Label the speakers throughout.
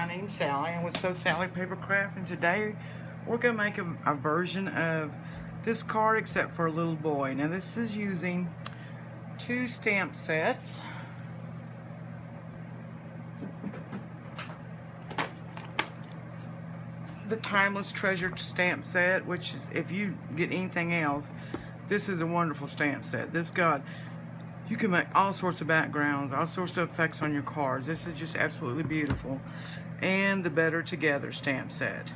Speaker 1: My name's Sally. I'm with So Sally Papercraft and today we're going to make a, a, version of this card except for a little boy. Now this is using two stamp sets. The Timeless Texture stamp set, which is, if you get anything else, this is a wonderful stamp set. This got you can make all sorts of backgrounds, all sorts of effects on your cards. This is just absolutely beautiful. And the Better Together stamp set.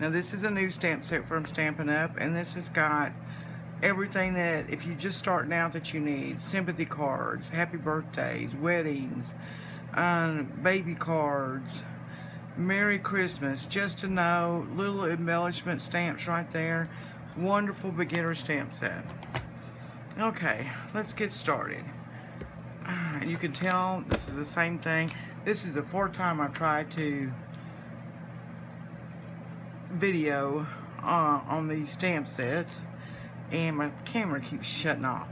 Speaker 1: Now this is a new stamp set from Stampin' Up! and this has got everything that if you just starting out that you need. Sympathy cards, happy birthdays, weddings, um, baby cards, Merry Christmas, just to know, little embellishment stamps right there. Wonderful beginner stamp set. Okay, let's get started. You can tell this is the same thing. This is the fourth time I've tried to video uh, on these stamp sets and my camera keeps shutting off.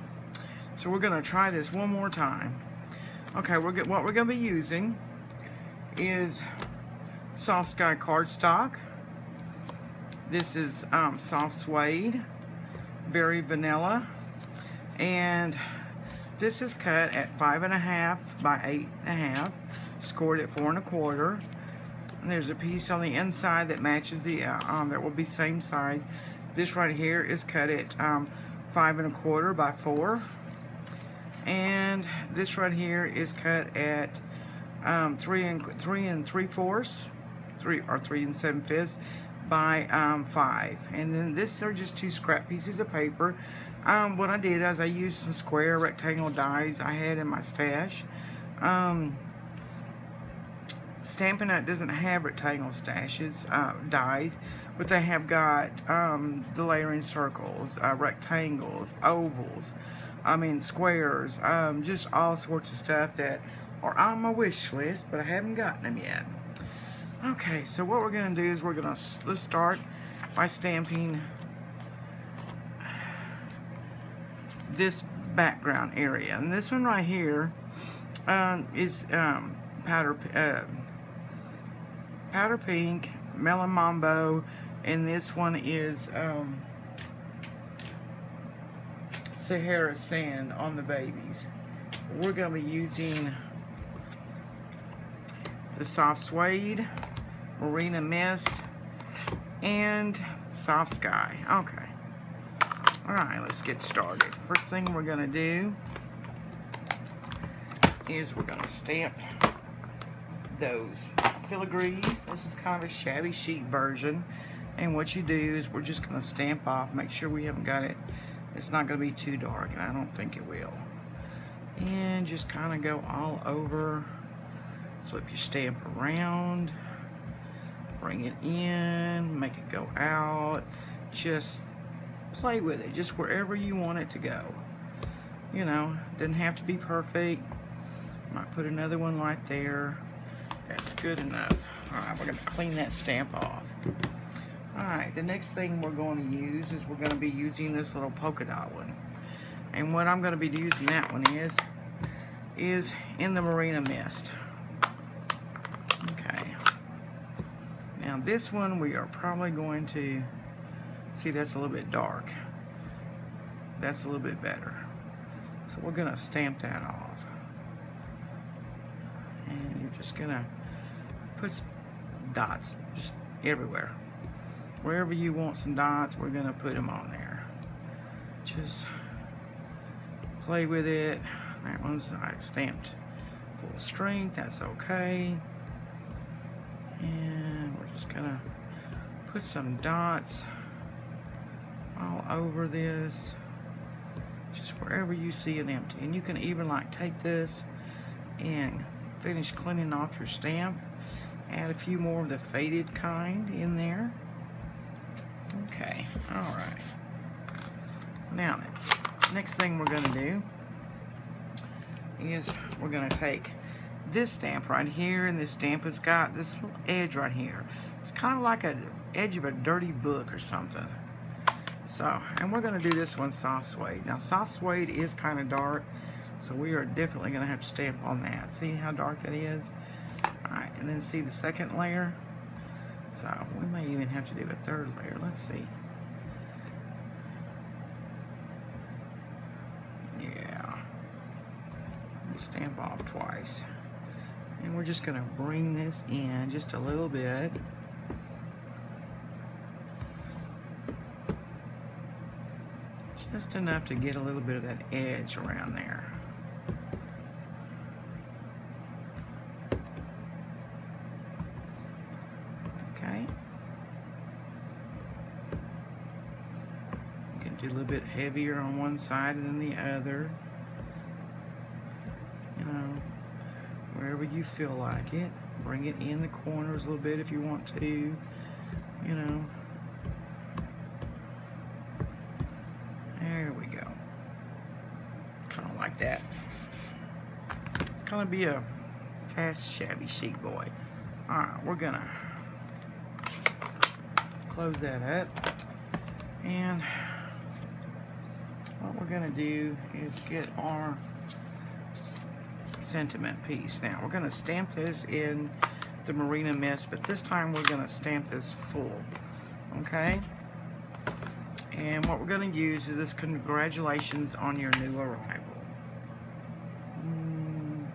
Speaker 1: So we're going to try this one more time. Okay, we're what we're going to be using is Soft Sky cardstock. This is um, soft suede, very vanilla and this is cut at five and a half by eight and a half scored at four and a quarter. And there's a piece on the inside that matches the uh, um, that will be same size. This right here is cut at um, five and a quarter by four. And this right here is cut at um, three and three and three fourths three or three and seven fifths by um, five. And then this are just two scrap pieces of paper um, what I did is I used some square rectangle dies I had in my stash. Um, Stampin' Up! doesn't have rectangle stashes, uh, dies, but they have got um, the layering circles, uh, rectangles, ovals, I mean squares, um, just all sorts of stuff that are on my wish list, but I haven't gotten them yet. Okay, so what we're going to do is we're going to, let's start by stamping this background area. And this one right here um, is um, powder, uh, powder pink, melon mambo, and this one is um, Sahara sand on the babies. We're going to be using the soft suede, marina mist, and soft sky. Okay. Alright, let's get started. First thing we're going to do is we're going to stamp those filigrees. This is kind of a shabby chic version. And what you do is we're just going to stamp off, make sure we haven't got it, it's not going to be too dark, and I don't think it will. And just kind of go all over, flip your stamp around, bring it in, make it go out, just play with it just wherever you want it to go. You know doesn't have to be perfect. Might put another one right there. That's good enough. All right we're to clean that stamp off. All right the next thing we're going to use is we're going to be using this little polka dot one. And what I'm going to be using that one is is in the Marina Mist. Okay. Now this one we are probably going to See, that's a little bit dark. That's a little bit better. So we're to stamp that off. And you're just to put dots just everywhere. Wherever you want some dots, we're to put them on there. Just play with it. That one's I stamped full strength. That's okay. And we're just to put some dots all over this. Just wherever you see it empty. And you can even like take this and finish cleaning off your stamp. Add a few more of the faded kind in there. Okay all right. Now then next thing we're going to do is we're going to take this stamp right here and this stamp has got this little edge right here. It's kind of like a edge of a dirty book or something so, and we're going to do this one soft suede. Now, soft suede is kind of dark, so we are definitely going to have to stamp on that. See how dark that is? All right, and then see the second layer. So we may even have to do a third layer. Let's see. Yeah. And stamp off twice. And we're just gonna bring this in just a little bit. Just enough to get a little bit of that edge around there. Okay. You can do a little bit heavier on one side than the other. You know, wherever you feel like it. Bring it in the corners a little bit if you want to. You know. There we go. Kind of like that. It's gonna be a fast, shabby chic boy. All right, we're gonna close that up. And what we're gonna do is get our sentiment piece. Now, we're gonna stamp this in the Marina Mist, but this time we're gonna stamp this full, okay? And what we're to use is this congratulations on your new arrival. Mm.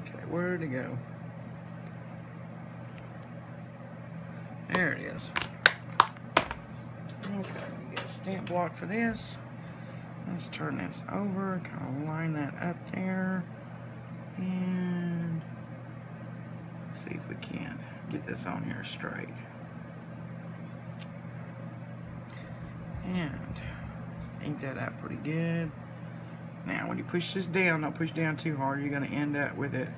Speaker 1: Okay, where to go? There it is. Okay, get a stamp block for this. Let's turn this over, kind of line that up there. And see if we can get this on here straight. And let's ink that out pretty good. Now, when you push this down, don't push down too hard, you're going to end up with it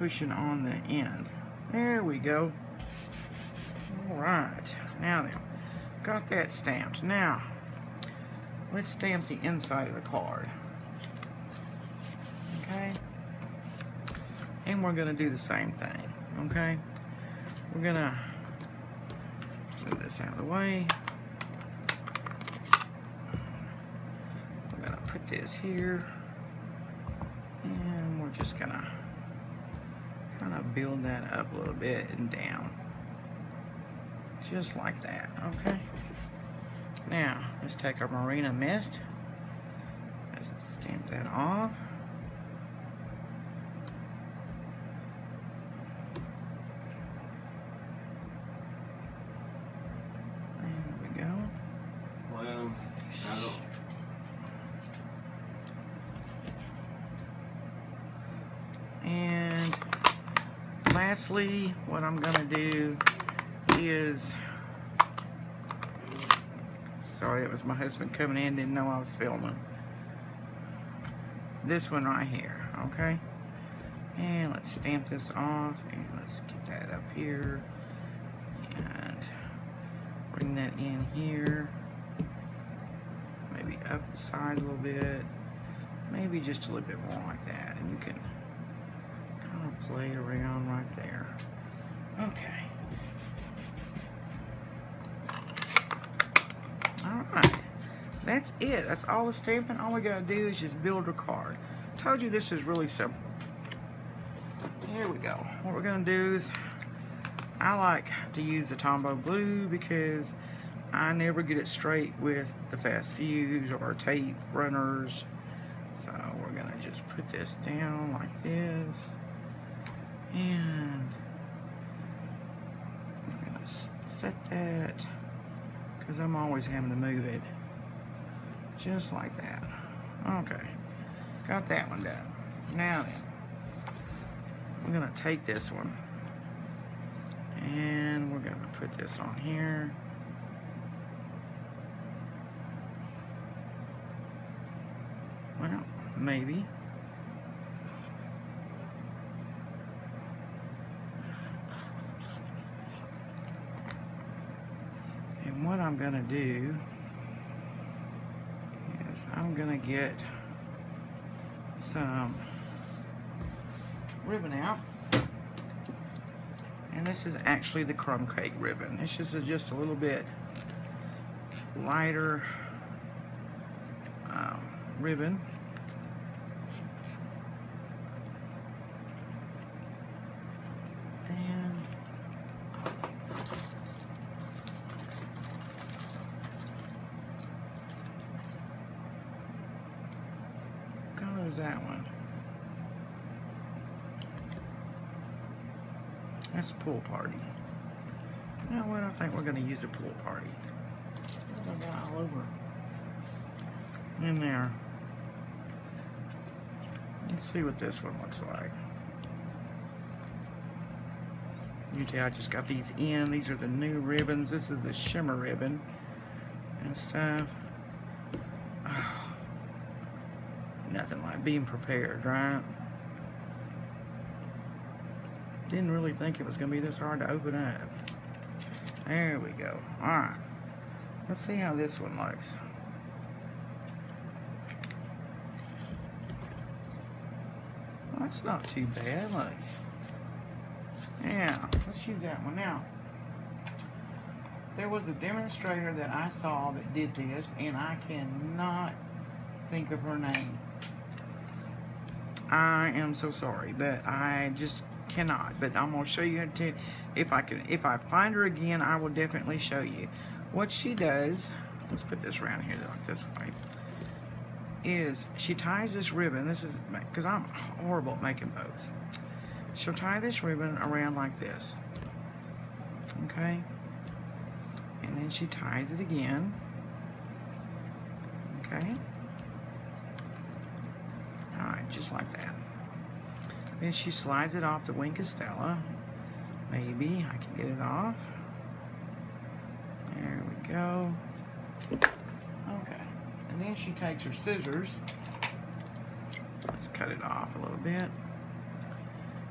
Speaker 1: pushing on the end. There we go. All right. Now then, got that stamped. Now, let's stamp the inside of the card. Okay? And we're going to do the same thing okay? We're gonna move this out of the way. We're gonna put this here, and we're just kind of build that up a little bit and down. Just like that, okay? Now, let's take our Marina Mist. Let's stamp that off. Lastly, what I'm going to do is, sorry, it was my husband coming in, didn't know I was filming. This one right here, okay? And let's stamp this off, and let's get that up here, and bring that in here maybe up the side a little bit, maybe just a little bit more like that, and you can kind of play around right there. Okay. Alright, that's it. That's all the stamping. All we gotta do is just build a card. Told you this is really simple. Here we go. What we're gonna do is, I like to use the Tombow glue because I never get it straight with the fast fuse or tape runners. So we're gonna just put this down like this. And I'm gonna set that because I'm always having to move it just like that. Okay, got that one done. Now then, I'm gonna take this one and we're gonna put this on here. Well, maybe. And what I'm going to do is I'm going to get some ribbon out. And this is actually the crumb cake ribbon. This is just a little bit lighter um, ribbon. was that one? That's pool party. You know what? I think we're going to use a pool party. I got all over in there. Let's see what this one looks like. Usually I just got these in. These are the new ribbons. This is the shimmer ribbon and stuff. Oh, nothing like being prepared, right? Didn't really think it was going to be this hard to open up. There we go. Alright. Let's see how this one looks. Well, that's not too bad. Look. Yeah, let's use that one now. There was a demonstrator that I saw that did this, and I cannot think of her name. I am so sorry, but I just cannot. But I'm gonna show you to. If I can, if I find her again, I will definitely show you. What she does. Let's put this around here like this way. Is she ties this ribbon? This is because I'm horrible at making bows. She'll tie this ribbon around like this. Okay. And then she ties it again. Okay. Alright, just like that. Then she slides it off the Wink of Stella. Maybe I can get it off. There we go. Okay. And then she takes her scissors. Let's cut it off a little bit.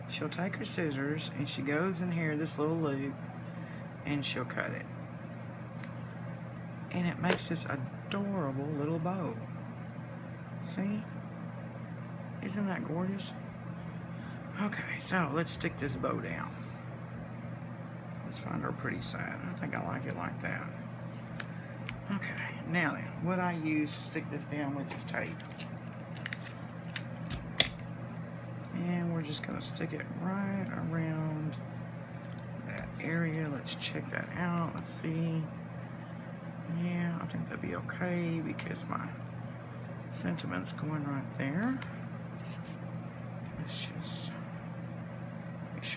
Speaker 1: She'll take her scissors and she goes in here, this little loop, and she'll cut it. And it makes this adorable little bow. See? Isn't that gorgeous? Okay, so let's stick this bow down. Let's find our pretty side. I think I like it like that. Okay, now then, what I use to stick this down with is tape. And we're just gonna stick it right around that area. Let's check that out. Let's see. Yeah, I think that'd be okay because my sentiment's going right there. Let's just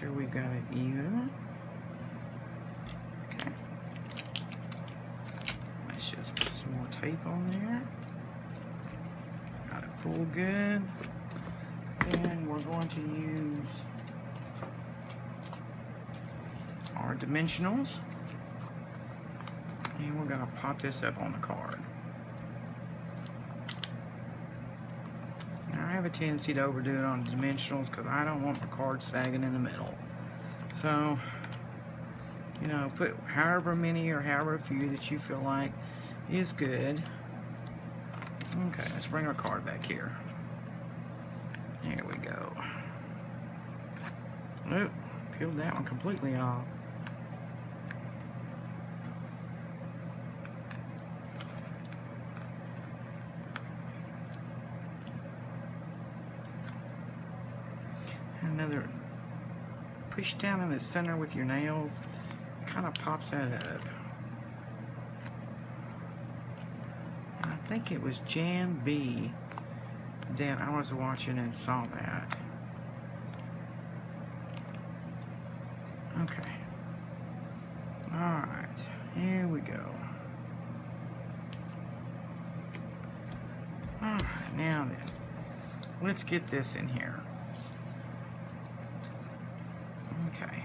Speaker 1: sure we got it even. Okay. Let's just put some more tape on there. Got it pulled good. Then we're going to use our dimensionals. And we're going to pop this up on the card. Now, I have a tendency to overdo it on dimensionals because I don't want the card sagging in the middle. So, you know, put however many or however few that you feel like is good. Okay, let's bring our card back here. There we go. Oop, peeled that one completely off. Another push down in the center with your nails. It kind of pops that up. I think it was Jan B that I was watching and saw that. Okay. Alright, here we go. Alright, now then, let's get this in here. Okay.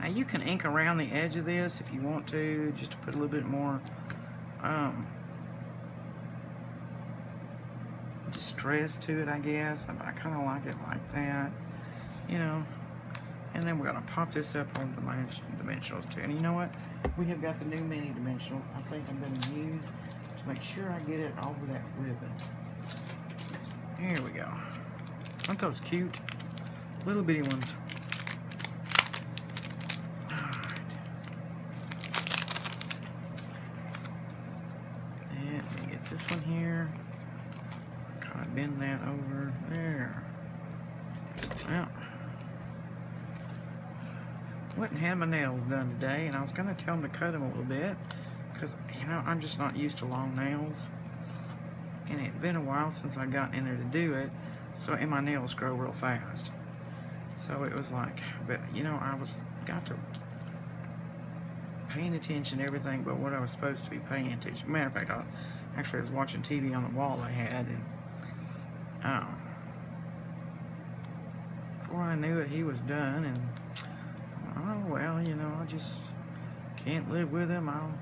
Speaker 1: Now you can ink around the edge of this if you want to, just to put a little bit more um, distress to it, I guess. But I kind of like it like that, you know. And then we're going to pop this up on dimensionals too. And you know what? We have got the new mini dimensionals. I think I'm going to use to make sure I get it over that ribbon. Here we go. Aren't those cute? Little bitty ones. This one here. Kind of bend that over there. Well, went and had my nails done today, and I was going to tell them to cut them a little bit, because, you know, I'm just not used to long nails. and it's been a while since I got in there to do it so and my nails grow real fast so it was like but you know I was got to paying attention to everything but what I was supposed to be paying attention matter of fact I actually was watching TV on the wall I had and um, before I knew it he was done and oh well you know I just can't live with him I'll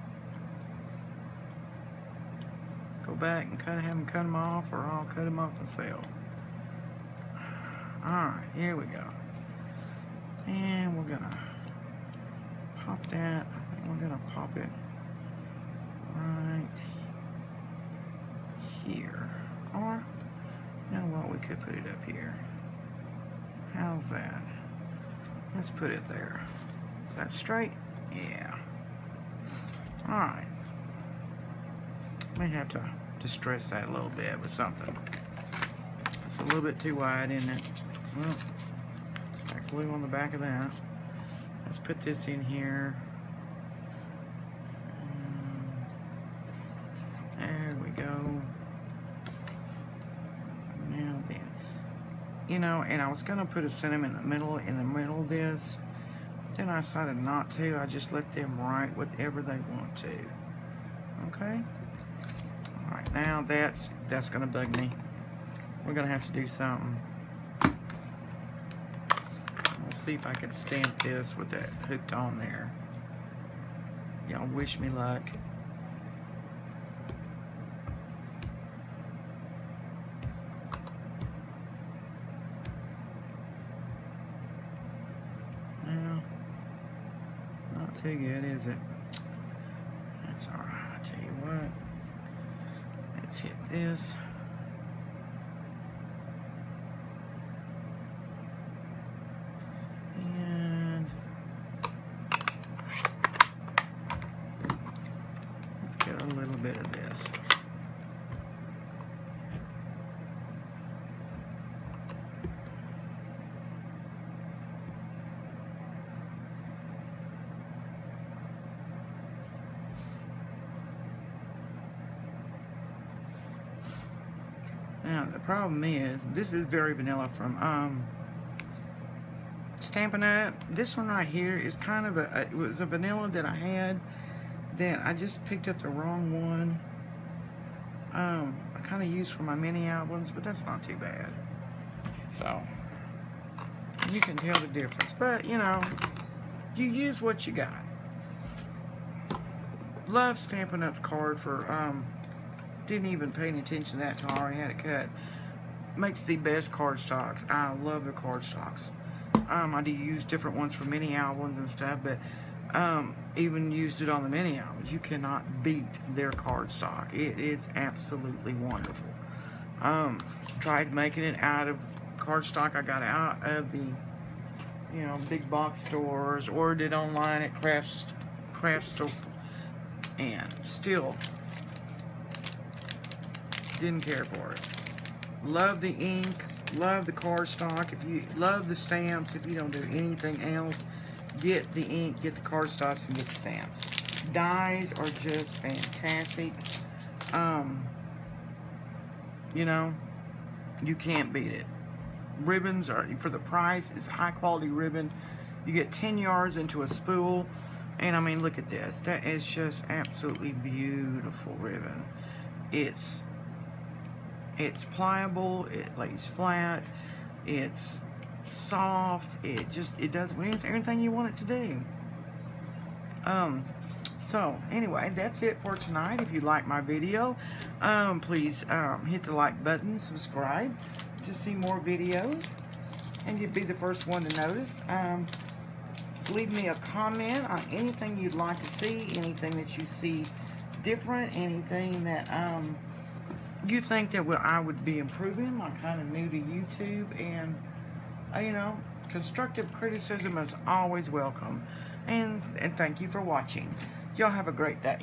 Speaker 1: go back and cut him, cut him off, or I'll cut him off myself. Alright, here we go. And we're gonna pop that. I think we're gonna pop it right here. Or, you know what, we could put it up here. How's that? Let's put it there. Is that straight? Yeah. Alright. May have to distress that a little bit with something. It's a little bit too wide, isn't it? Well, glue on the back of that. Let's put this in here. Um, there we go. Now then. You know, and I was going to put a cinnamon in the middle, in the middle of this. But then I decided not to. I just let them write whatever they want to. Okay? Alright, now that's, that's going to bug me. We're going to have to do something. See if I can stamp this with that hooked on there. Y'all wish me luck. Well, not too good, is it? That's alright, I tell you what. Let's hit this. And let's get a little bit of this. Now, the problem is, this is very vanilla from um, Stampin' Up. This one right here is kind of a, it was a vanilla that I had that I just picked up the wrong one. Um, I kind of used for my mini albums, but that's not too bad. So, you can tell the difference. But, you know, you use what you got. Love Stampin' Up's card for, um, didn't even pay any attention to that until I already had it cut. Makes the best cardstocks. I love their cardstocks. Um, I do use different ones for mini albums and stuff, but um, even used it on the mini albums. You cannot beat their cardstock. It is absolutely wonderful. Um, tried making it out of cardstock I got out of the, you know, big box stores, ordered it online at Crafts, Craft Store, and still didn't care for it. Love the ink, love the cardstock. If you love the stamps, if you don't do anything else, get the ink, get the cardstocks, and get the stamps. Dies are just fantastic. Um, you know, you can't beat it. Ribbons are, for the price, is high quality ribbon. You get 10 yards into a spool. And I mean, look at this. That is just absolutely beautiful ribbon. It's it's pliable, it lays flat, it's soft, it just, it does everything you want it to do. Um, so, anyway, that's it for tonight. If you like my video, um, please um, hit the like button, subscribe to see more videos, and you'd be the first one to notice. Um, leave me a comment on anything you'd like to see, anything that you see different, anything that um, you think that I would be improving. I'm kind of new to YouTube, and uh, you know, constructive criticism is always welcome. And and thank you for watching. Y'all have a great day.